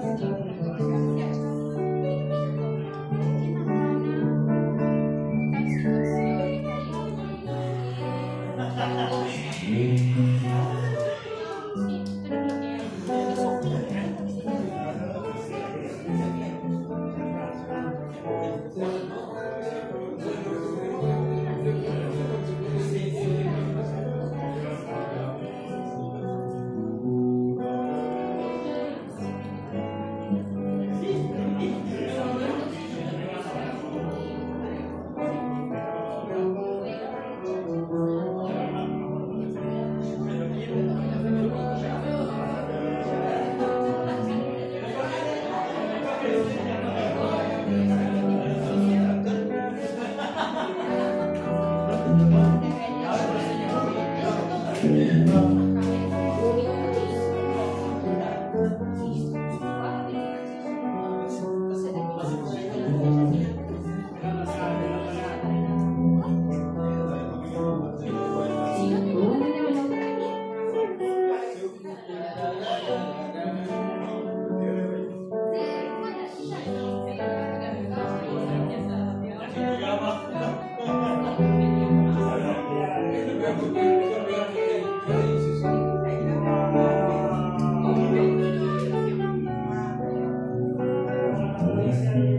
Christ. Amen. Gracias.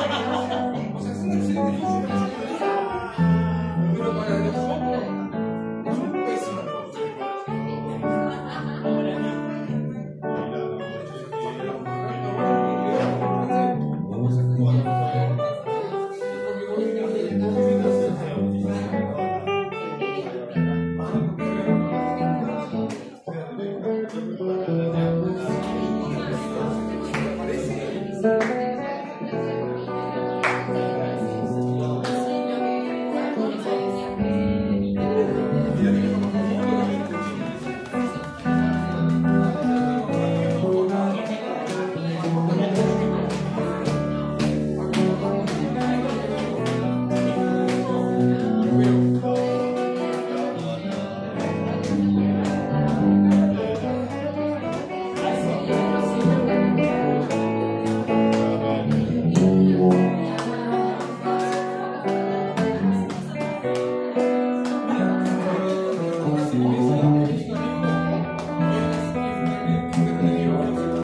Sim.